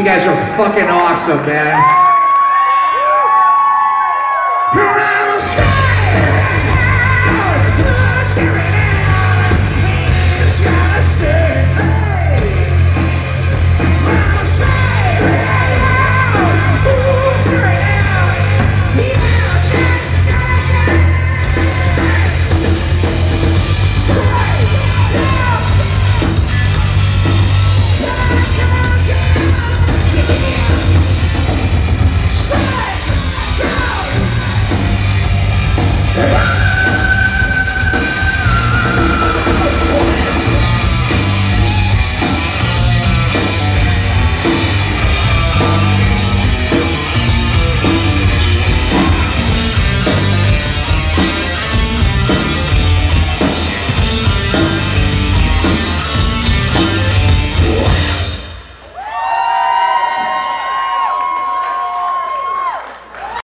You guys are fucking awesome, man.